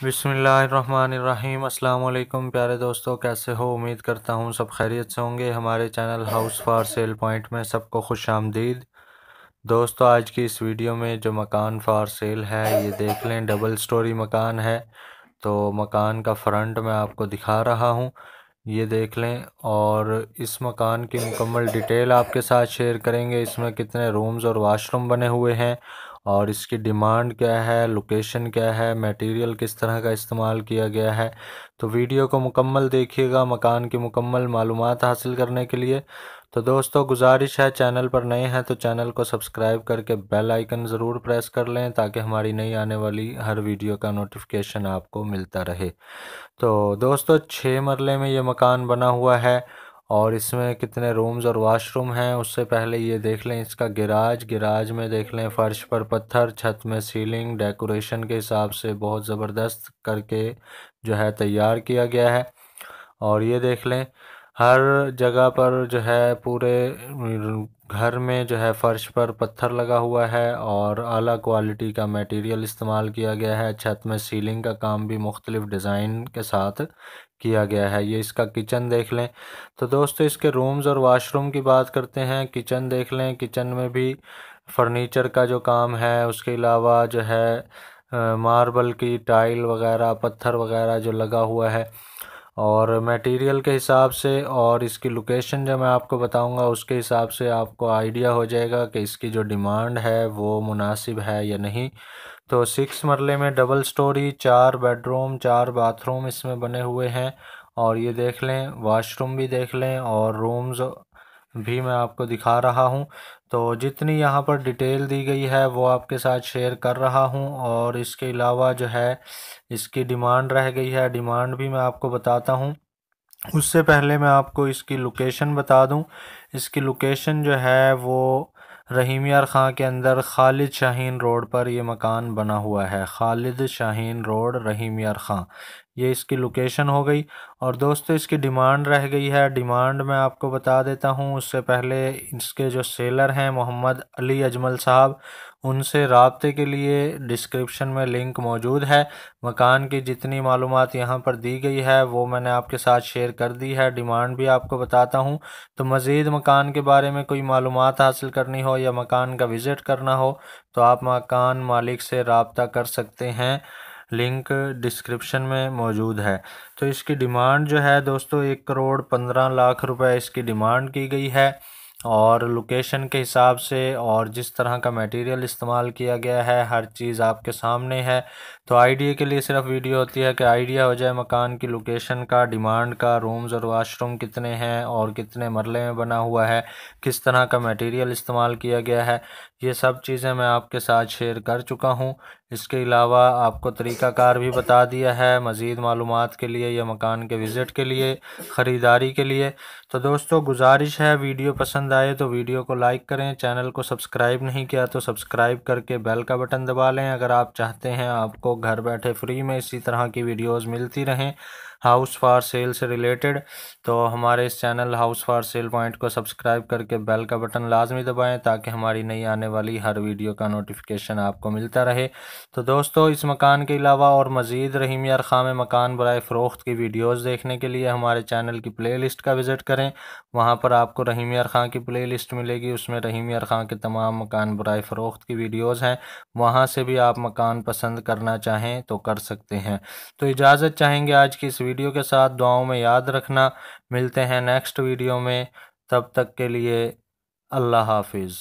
बिसमीम अल्लाम प्यारे दोस्तों, कैसे हो? उम्मीद करता हूँ सब खैरियत से होंगे। हमारे channel house for sale point में सबको खुश आमदीद। दोस्तों, आज की इस वीडियो में जो मकान फॉर सेल है, ये देख लें, डबल स्टोरी मकान है। तो मकान का फ्रंट मैं आपको दिखा रहा हूँ, ये देख लें, और इस मकान की मुकम्मल डिटेल आपके साथ शेयर करेंगे। इसमें कितने रूम्स और वाशरूम बने हुए हैं और इसकी डिमांड क्या है, लोकेशन क्या है, मटेरियल किस तरह का इस्तेमाल किया गया है। तो वीडियो को मुकम्मल देखिएगा मकान की मुकम्मल मालूम हासिल करने के लिए। तो दोस्तों, गुजारिश है चैनल पर नए हैं तो चैनल को सब्सक्राइब करके बेल आइकन ज़रूर प्रेस कर लें ताकि हमारी नई आने वाली हर वीडियो का नोटिफिकेशन आपको मिलता रहे। तो दोस्तों छः मरले में ये मकान बना हुआ है और इसमें कितने रूम्स और वाशरूम हैं, उससे पहले ये देख लें इसका गिराज। गिराज में देख लें फ़र्श पर पत्थर, छत में सीलिंग डेकोरेशन के हिसाब से बहुत ज़बरदस्त करके जो है तैयार किया गया है। और ये देख लें हर जगह पर जो है पूरे, घर में जो है फ़र्श पर पत्थर लगा हुआ है और अला क्वालिटी का मटेरियल इस्तेमाल किया गया है। छत में सीलिंग का काम भी मुख्तलिफ़ डिज़ाइन के साथ किया गया है। ये इसका किचन देख लें। तो दोस्तों, इसके रूम्स और वाशरूम की बात करते हैं। किचन देख लें। किचन में भी फर्नीचर का जो काम है, उसके अलावा जो है मार्बल की टाइल वगैरह, पत्थर वगैरह जो लगा हुआ है। और मटेरियल के हिसाब से और इसकी लोकेशन जो मैं आपको बताऊँगा, उसके हिसाब से आपको आइडिया हो जाएगा कि इसकी जो डिमांड है, वो मुनासिब है या नहीं। तो सिक्स मरले में डबल स्टोरी चार बेडरूम चार बाथरूम इसमें बने हुए हैं। और ये देख लें वाशरूम भी देख लें और रूम्स भी मैं आपको दिखा रहा हूँ। तो जितनी यहाँ पर डिटेल दी गई है, वो आपके साथ शेयर कर रहा हूँ और इसके अलावा जो है, इसकी डिमांड रह गई है। डिमांड भी मैं आपको बताता हूँ। उससे पहले मैं आपको इसकी लोकेशन बता दूँ। इसकी लोकेशन जो है, वो रहीम यार ख़ां के अंदर खालिद शाहीन रोड पर ये मकान बना हुआ है। खालिद शाहीन रोड रहीम यार ख़ां। ये इसकी लोकेशन हो गई। और दोस्तों, इसकी डिमांड रह गई है। डिमांड मैं आपको बता देता हूँ, उससे पहले इसके जो सेलर हैं, मोहम्मद अली अजमल साहब, उनसे रबते के लिए डिस्क्रिप्शन में लिंक मौजूद है। मकान की जितनी मालूम यहाँ पर दी गई है, वो मैंने आपके साथ शेयर कर दी है। डिमांड भी आपको बताता हूँ। तो मज़ीद मकान के बारे में कोई मालूम हासिल करनी हो या मकान का विज़िट करना हो तो आप मकान मालिक से रबता कर सकते हैं। लिंक डिस्क्रिप्शन में मौजूद है। तो इसकी डिमांड जो है दोस्तों, एक करोड़ पंद्रह लाख रुपए इसकी डिमांड की गई है और लोकेशन के हिसाब से और जिस तरह का मटेरियल इस्तेमाल किया गया है, हर चीज़ आपके सामने है। तो आइडिया के लिए सिर्फ़ वीडियो होती है कि आइडिया हो जाए, मकान की लोकेशन का, डिमांड का, रूम्स और वाशरूम कितने हैं और कितने मरले में बना हुआ है, किस तरह का मटेरियल इस्तेमाल किया गया है। ये सब चीज़ें मैं आपके साथ शेयर कर चुका हूँ। इसके अलावा आपको तरीक़ाकार भी बता दिया है मज़ीद मालूम के लिए या मकान के विज़िट के लिए, ख़रीदारी के लिए। तो दोस्तों, गुजारिश है, वीडियो पसंद आए तो वीडियो को लाइक करें, चैनल को सब्सक्राइब नहीं किया तो सब्सक्राइब करके बेल का बटन दबा लें। अगर आप चाहते हैं आपको घर बैठे फ्री में इसी तरह की वीडियोज़ मिलती रहें हाउस फॉर सेल से रिलेटेड तो हमारे इस channel house for sale point को सब्सक्राइब करके बेल का बटन लाजमी दबाएँ ताकि हमारी नई आने वाली हर वीडियो का नोटिफिकेशन आपको मिलता रहे। तो दोस्तों, इस मकान के अलावा और मज़ीद रहीम यार खां में मकान बरए फ़रोख्त की वीडियोज़ देखने के लिए हमारे चैनल की प्ले लिस्ट का विज़िट करें। वहाँ पर आपको रहीम यार खां की प्ले लिस्ट मिलेगी, उसमें रहीम यार खां के तमाम मकान बरए फ़रोख्त की वीडियोज़ हैं। वहाँ से भी आप मकान पसंद करना चाहें तो कर सकते हैं। तो इजाज़त चाहेंगे आज की इस वीडियो के साथ दुआओं में याद रखना। मिलते हैं नेक्स्ट वीडियो में। तब तक के लिए अल्लाह हाफिज़।